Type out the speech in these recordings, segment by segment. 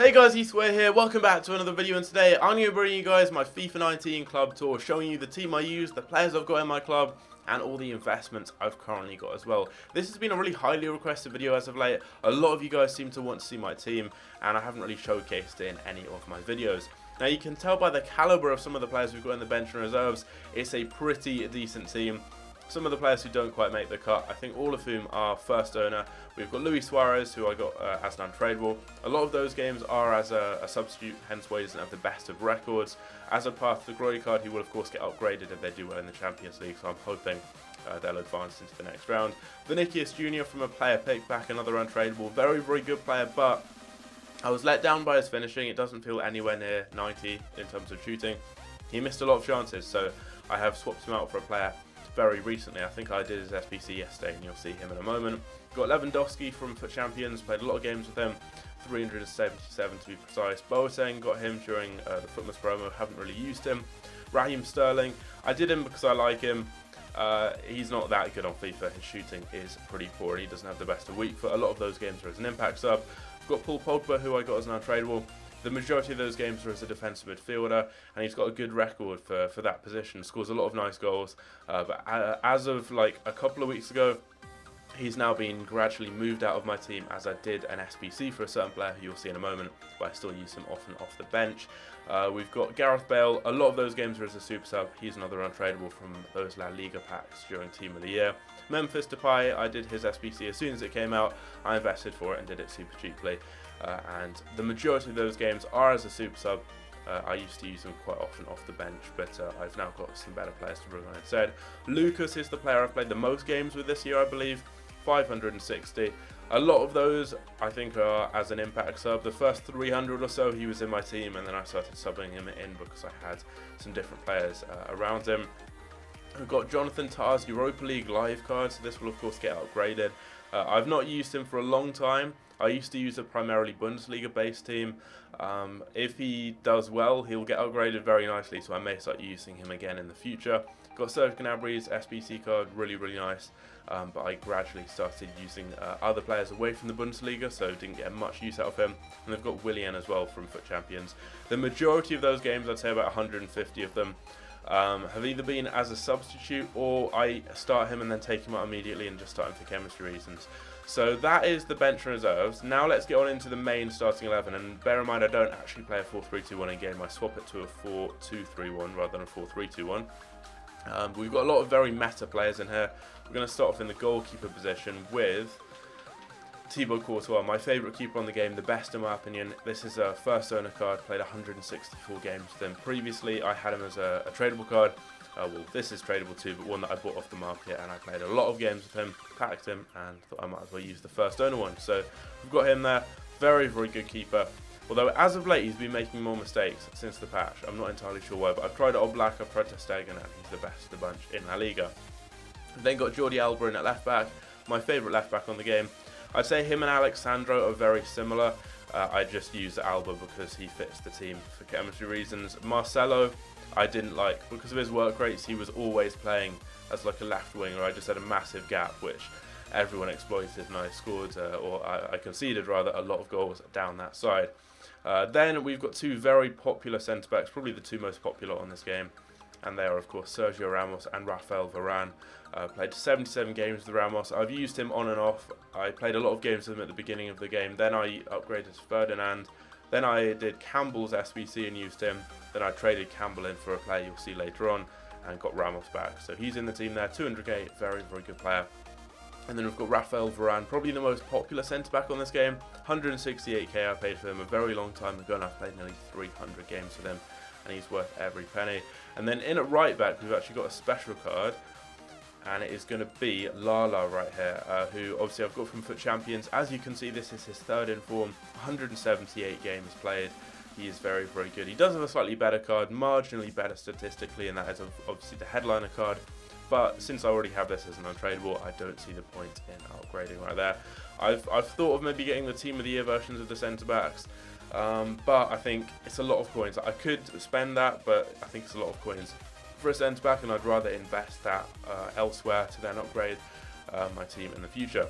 Hey guys, Eastway here, welcome back to another video and today I'm going to bring you guys my FIFA 19 club tour showing you the team I use, the players I've got in my club and all the investments I've currently got as well. This has been a really highly requested video as of late, a lot of you guys seem to want to see my team and I haven't really showcased it in any of my videos. Now you can tell by the calibre of some of the players we've got in the bench and reserves, it's a pretty decent team some of the players who don't quite make the cut, I think all of whom are first owner. We've got Luis Suarez, who I got uh, as an untradeable. A lot of those games are as a, a, substitute, hence why he doesn't have the best of records. As a part of the glory card, he will of course get upgraded if they do well in the Champions League, so I'm hoping uh, they'll advance into the next round. Vinicius Jr. from a player pick back, another untradeable. Very, very good player, but I was let down by his finishing. It doesn't feel anywhere near 90 in terms of shooting. He missed a lot of chances, so I have swapped him out for a player very recently. I think I did his SBC yesterday, and you'll see him in a moment. Got Lewandowski from FUT Champions, played a lot of games with him, 377 to be precise. Boateng got him during uh, the FUTMAS promo, haven't really used him. Raheem Sterling, I did him because I like him. Uh, he's not that good on FIFA. His shooting is pretty poor, and he doesn't have the best of week for a lot of those games are as an impact sub. Got Paul Pogba, who I got as an untradeable. The majority of those games are as a defensive midfielder, and he's got a good record for, for that position. Scores a lot of nice goals, uh, but uh, as of like a couple of weeks ago, he's now been gradually moved out of my team as I did an SBC for a certain player who you'll see in a moment, but I still use him often off the bench. Uh, we've got Gareth Bale. A lot of those games are as a super sub. He's another untradeable from those La Liga packs during Team of the Year. Memphis Depay, I did his SBC as soon as it came out. I invested for it and did it super cheaply. Uh, and the majority of those games are as a super sub. Uh, I used to use them quite often off the bench, but uh, I've now got some better players to bring on instead. Lucas is the player I've played the most games with this year, I believe. 560. A lot of those, I think, are as an impact sub. The first 300 or so, he was in my team, and then I started subbing him in because I had some different players uh, around him. We've got Jonathan Tah's Europa League live card, so this will of course get upgraded. Uh, I've not used him for a long time. I used to use a primarily Bundesliga based team. Um, if he does well, he'll get upgraded very nicely, so I may start using him again in the future. Got Serge Gnabry's SBC card, really, really nice. Um, but I gradually started using uh, other players away from the Bundesliga, so didn't get much use out of him. And they've got Willian as well from FUT Champions. The majority of those games, I'd say about 150 of them, um, have either been as a substitute or I start him and then take him out immediately and just start him for chemistry reasons. So that is the bench and reserves. Now let's get on into the main starting 11 and bear in mind I don't actually play a 4-3-2-1 in game. I swap it to a 4-2-3-1 rather than a 4-3-2-1. Um, we've got a lot of very meta players in here. We're going to start off in the goalkeeper position with Thibaut Courtois, my favourite keeper on the game, the best in my opinion. This is a first owner card, played 164 games with him. Previously, I had him as a, a tradable card. Uh, well, this is tradable too, but one that I bought off the market, and I played a lot of games with him, packed him, and thought I might as well use the first owner one. So we've got him there. Very, very good keeper. Although as of late, he's been making more mistakes since the patch. I'm not entirely sure why, but I've tried Oblak, I've tried ter Stegen, and he's the best of the bunch in La Liga. Then got Jordi Alba in at left back, my favourite left back on the game. I'd say him and Alex Sandro are very similar. Uh, I just use Alba because he fits the team for chemistry reasons. Marcelo, I didn't like because of his work rates. He was always playing as like a left winger. I just had a massive gap, which everyone exploited, and I scored uh, or I, I, conceded rather a lot of goals down that side. Uh, then we've got two very popular centre backs, probably the two most popular on this game and they are of course Sergio Ramos and Rafael Varane. Uh, played 77 games with Ramos. I've used him on and off. I played a lot of games with him at the beginning of the game. Then I upgraded to Ferdinand. Then I did Campbell's SBC and used him. Then I traded Campbell in for a player you'll see later on and got Ramos back. So he's in the team there. 200k, very, very good player. And then we've got Rafael Varane, probably the most popular centre back on this game. 168k I paid for him a very long time ago and I've played nearly 300 games with him and he's worth every penny. And then in at right back, we've actually got a special card, and it is going to be Lala right here, uh, who obviously I've got from FUT Champions. As you can see, this is his third in form, 178 games played. He is very, very good. He does have a slightly better card, marginally better statistically, and that is obviously the headliner card. But since I already have this as an untradeable, I don't see the point in upgrading right there. I've, I've thought of maybe getting the Team of the Year versions of the centre backs. Um, but I think it's a lot of coins. I could spend that, but I think it's a lot of coins for a centre back, and I'd rather invest that uh, elsewhere to then upgrade uh, my team in the future.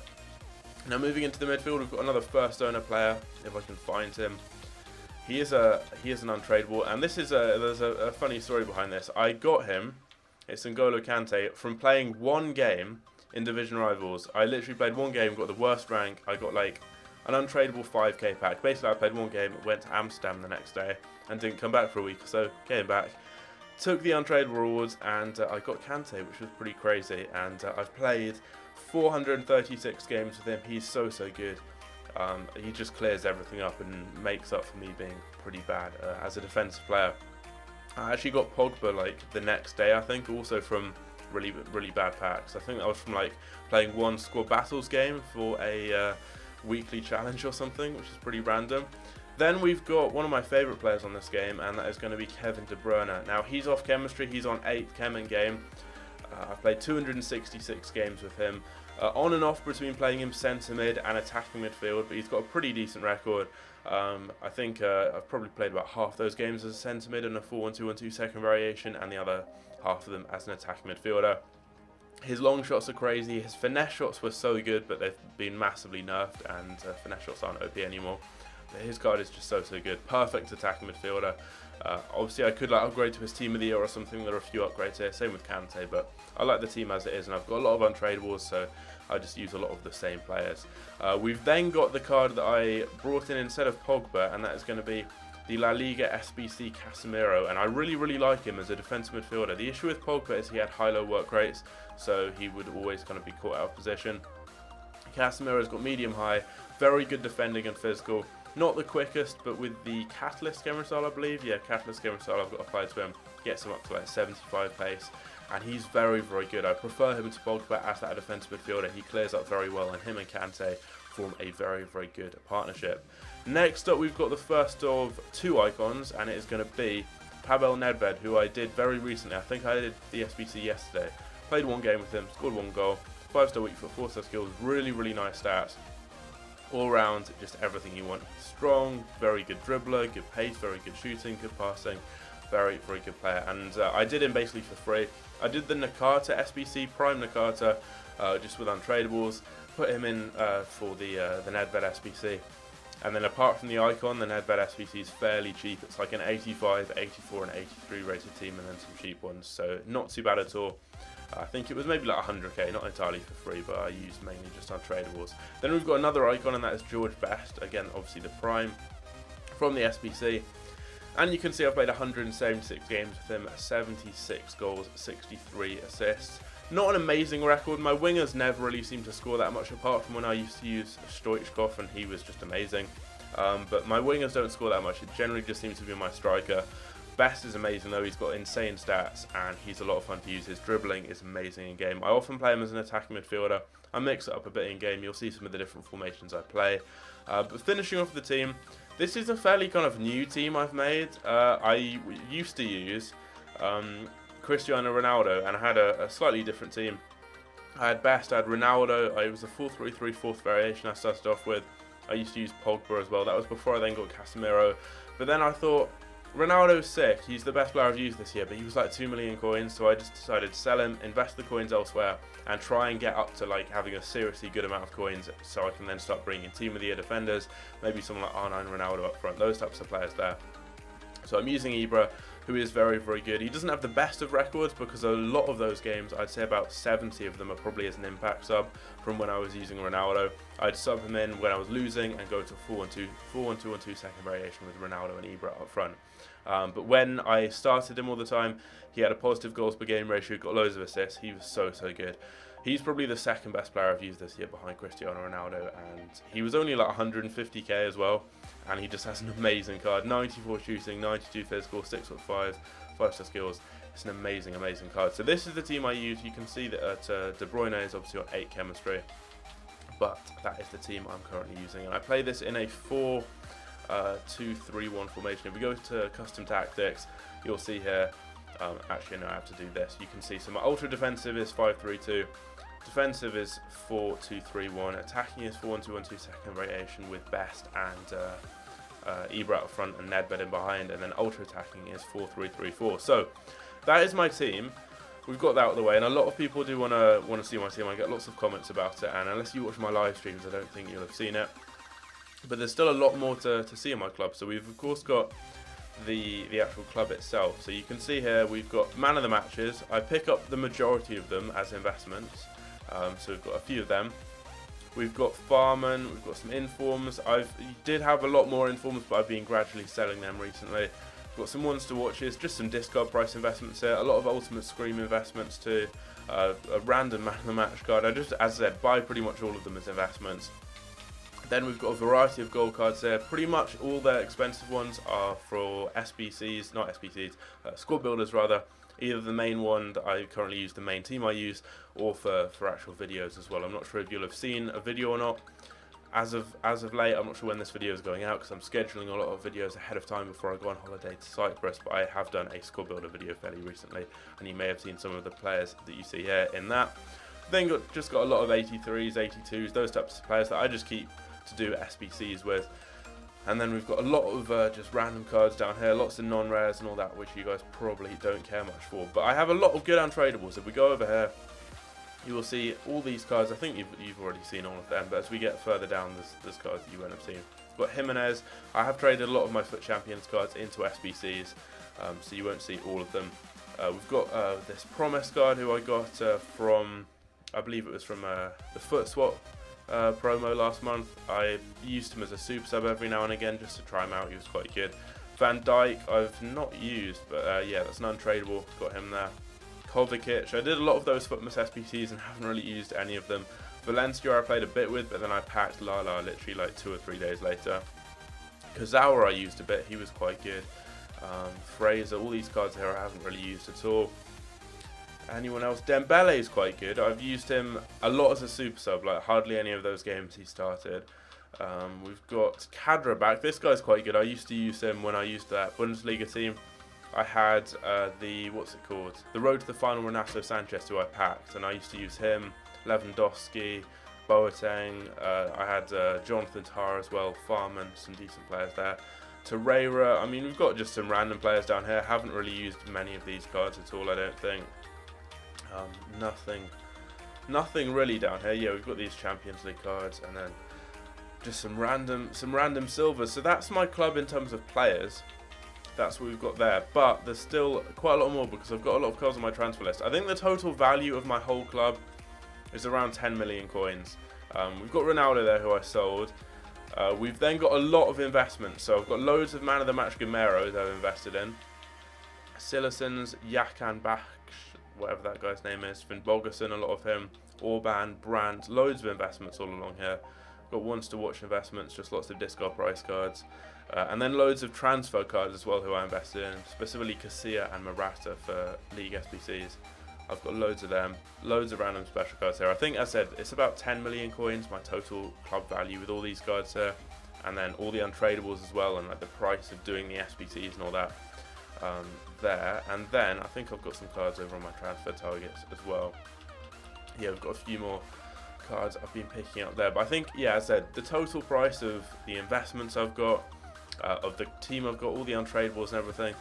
Now moving into the midfield, we've got another first owner player, if I can find him. He is a he is an untradeable, and this is a there's a, a funny story behind this. I got him, it's N'Golo Kante, from playing one game in Division Rivals. I literally played one game, got the worst rank. I got like an untradeable 5k pack. Basically, I played one game, went to Amsterdam the next day, and didn't come back for a week. So came back, took the untradeable rewards, and uh, I got Kante, which was pretty crazy. And uh, I've played 436 games with him. He's so so good. Um, he just clears everything up and makes up for me being pretty bad uh, as a defensive player. I actually got Pogba like the next day, I think, also from really really bad packs. I think that was from like playing one squad battles game for a uh, weekly challenge or something, which is pretty random. Then we've got one of my favourite players on this game, and that is going to be Kevin De Bruyne. Now he's off chemistry; he's on eighth chem in game. Uh, I've played 266 games with him. Uh, on and off between playing him centre mid and attacking midfield, but he's got a pretty decent record. Um, I think uh, I've probably played about half those games as a centre mid and a 4-1-2-1-2 second variation, and the other half of them as an attacking midfielder. His long shots are crazy. His finesse shots were so good, but they've been massively nerfed, and uh, finesse shots aren't OP anymore. His card is just so so good. Perfect attacking midfielder. Uh, obviously, I could like upgrade to his team of the year or something. There are a few upgrades here. Same with Kante, but I like the team as it is, and I've got a lot of untradeables, so I just use a lot of the same players. Uh, we've then got the card that I brought in instead of Pogba, and that is going to be the La Liga SBC Casemiro, and I really, really like him as a defensive midfielder. The issue with Pogba is he had high-low work rates, so he would always kind of be caught out of position. Casemiro's got medium-high, very good defending and physical. Not the quickest, but with the Catalyst game style, I believe. Yeah, Catalyst game style I've got applied to him. Gets him up to like 75 pace. And he's very, very good. I prefer him to Pogba as that defensive midfielder. He clears up very well, and him and Kante form a very, very good partnership. Next up, we've got the first of two icons, and it is going to be Pavel Nedved, who I did very recently. I think I did the SBC yesterday. Played one game with him, scored one goal, 5-star weak foot 4-star skills, really, really nice stats. All round, just everything you want. Strong, very good dribbler, good pace, very good shooting, good passing, very, very good player. And uh, I did him basically for free. I did the Nakata SBC, Prime Nakata, uh, just with untradables. Put him in uh, for the uh, the Nedved SBC. And then apart from the icon, the Nedved SBC is fairly cheap. It's like an 85, 84 and 83 rated team and then some cheap ones. So not too bad at all. I think it was maybe like 100k, not entirely for free, but I used mainly just untradables. Then we've got another icon and that is George Best. Again, obviously the Prime from the SBC. And you can see I've played 176 games with him, 76 goals, 63 assists. Not an amazing record. My wingers never really seem to score that much apart from when I used to use Stoichkov and he was just amazing. Um, but my wingers don't score that much. It generally just seems to be my striker. Best is amazing though, he's got insane stats and he's a lot of fun to use. His dribbling is amazing in game. I often play him as an attacking midfielder. I mix it up a bit in game, you'll see some of the different formations I play. Uh, but finishing off the team, this is a fairly kind of new team I've made. Uh, I used to use um, Cristiano Ronaldo and I had a, a, slightly different team. I had Best, I had Ronaldo, it was a 4-3-3 fourth variation I started off with. I used to use Pogba as well, that was before I then got Casemiro. But then I thought, Ronaldo's sick. He's the best player I've used this year, but he was like 2 million coins, so I just decided to sell him, invest the coins elsewhere, and try and get up to like having a seriously good amount of coins so I can then start bringing Team of the Year defenders, maybe someone like R9 Ronaldo up front, those types of players there. So I'm using Ibra, who is very, very good. He doesn't have the best of records because a lot of those games, I'd say about 70 of them are probably as an impact sub from when I was using Ronaldo. I'd sub him in when I was losing and go to 4-1-2, 4-1-2 and 2 second variation with Ronaldo and Ibra up front. Um, but when I started him all the time, he had a positive goals per game ratio, got loads of assists. He was so, so good. He's probably the second best player I've used this year behind Cristiano Ronaldo, and he was only like 150k as well, and he just has an amazing card. 94 shooting, 92 physical, 6 foot 5, 5 star skills. It's an amazing, amazing card. So this is the team I use. You can see that uh, De Bruyne is obviously on 8 chemistry, but that is the team I'm currently using, and I play this in a 4 uh, 2 3 1 formation. If we go to custom tactics, you'll see here um, actually, no, I have to do this. You can see so my ultra defensive is 5-3-2. Defensive is 4-2-3-1. Attacking is 4-1-2-1-2 second variation with Best and uh, uh, Ibra up front and Nedved in behind. And then ultra attacking is 4-3-3-4. So that is my team. We've got that out of the way, and a lot of people do want to want to see my team. I get lots of comments about it, and unless you watch my live streams, I don't think you'll have seen it. But there's still a lot more to, to see in my club. So we've of course got the the actual club itself. So you can see here we've got man of the matches. I pick up the majority of them as investments. Um, so we've got a few of them. We've got Farman, we've got some informs. I did have a lot more informs, but I've been gradually selling them recently. We've got some ones to watches, just some discard price investments here, a lot of Ultimate Scream investments too, uh, a random man of the match card. I just, as I said, buy pretty much all of them as investments. Then we've got a variety of gold cards there. Pretty much all the expensive ones are for SBCs, not SBCs, uh, squad builders rather. Either the main one that I currently use, the main team I use, or for, for actual videos as well. I'm not sure if you'll have seen a video or not. As of as of late, I'm not sure when this video is going out because I'm scheduling a lot of videos ahead of time before I go on holiday to Cyprus. But I have done a squad builder video fairly recently, and you may have seen some of the players that you see here in that. Then got just got a lot of 83s, 82s, those types of players that I just keep to do SBCs with. And then we've got a lot of uh, just random cards down here, lots of non-rares and all that, which you guys probably don't care much for. But I have a lot of good untradables. If we go over here, you will see all these cards. I think you've, you've already seen all of them, but as we get further down, there's, there's cards that you won't have seen. We've got Jimenez. I have traded a lot of my FUT Champions cards into SBCs, um, so you won't see all of them. Uh, we've got uh, this Promise card who I got uh, from, I believe it was from uh, the FUT Swap uh, promo last month. I used him as a super sub every now and again just to try him out. He was quite good. Van Dijk I've not used, but uh, yeah, that's an untradeable. Got him there. Kovacic, I did a lot of those FUTMAS SBCs and haven't really used any of them. Valencia I played a bit with, but then I packed Lala literally like two or three days later. Kagawa I used a bit, he was quite good. Um, Fraser, all these cards here I haven't really used at all. Anyone else? Dembele is quite good. I've used him a lot as a super sub, like hardly any of those games he started. Um, we've got Kaderabek. This guy's quite good. I used to use him when I used that Bundesliga team. I had uh, the, what's it called? The Road to the Final Renato Sanches, who I packed, and I used to use him, Lewandowski, Boateng. Uh, I had uh, Jonathan Tah as well, Farman, some decent players there. Torreira, I mean, we've got just some random players down here. Haven't really used many of these cards at all, I don't think. Um, nothing, nothing really down here. Yeah, we've got these Champions League cards, and then just some random, some random silvers. So that's my club in terms of players. That's what we've got there. But there's still quite a lot more because I've got a lot of cards on my transfer list. I think the total value of my whole club is around 10 million coins. Um, we've got Ronaldo there, who I sold. Uh, we've then got a lot of investments. So I've got loads of man of the match Gameiros I've invested in. Silasons, Yakan Bach, whatever that guy's name is, Finnbogason, a lot of him, Orban, Brandt, loads of investments all along here. Got ones to watch investments, just lots of discard price cards. Uh, and then loads of transfer cards as well who I invested in, specifically Casilla and Morata for League SBCs. I've got loads of them, loads of random special cards here. I think, as I said, it's about 10 million coins, my total club value with all these cards here. And then all the untradables as well, and like the price of doing the SBCs and all that um, there. And then I think I've got some cards over on my transfer targets as well. Yeah, I've got a few more cards I've been picking up there. But I think, yeah, as I said, the total price of the investments I've got, uh, of the team I've got, all the untradables and everything,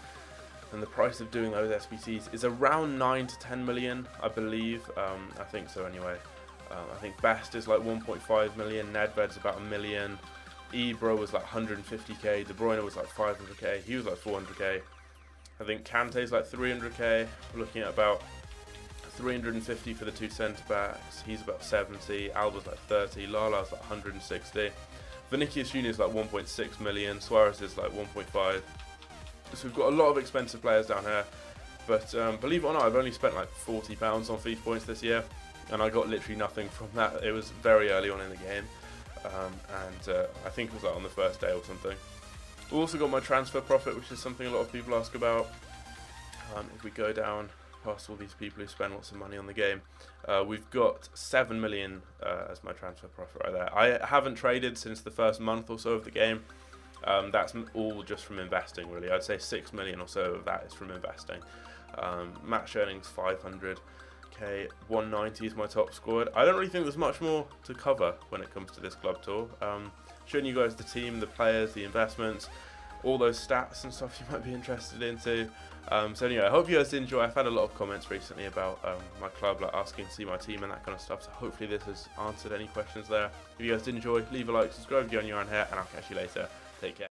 and the price of doing those SBCs is around 9 to 10 million, I believe. Um, I think so anyway. Um, I think Best is like 1.5 million, Nedved's about a million, Ibra was like 150k, De Bruyne was like 500k, he was like 400k. I think Kante's like 300k. We're looking at about 350 for the two centre backs. He's about 70. Alba's like 30. Lala's like 160. Vinicius Junior is like 1.6 million. Suarez is like 1.5. So we've got a lot of expensive players down here. But um, believe it or not, I've only spent like 40 pounds on FIFA points this year, and I got literally nothing from that. It was very early on in the game, um, and uh, I think it was like on the first day or something. We've also got my transfer profit, which is something a lot of people ask about. Um, if we go down past all these people who spend lots of money on the game, uh, we've got 7 million uh, as my transfer profit right there. I haven't traded since the first month or so of the game. Um, that's all just from investing, really. I'd say 6 million or so of that is from investing. Um, match earnings 500. Okay, 190 is my top squad. I don't really think there's much more to cover when it comes to this club tour. Um, showing you guys the team, the players, the investments. all those stats and stuff you might be interested in too. Um, so anyway, I hope you guys enjoy. I've had a lot of comments recently about um, my club, like asking to see my team and that kind of stuff. So hopefully this has answered any questions there. If you guys did enjoy, leave a like, subscribe if you're on your own here, and I'll catch you later. Take care.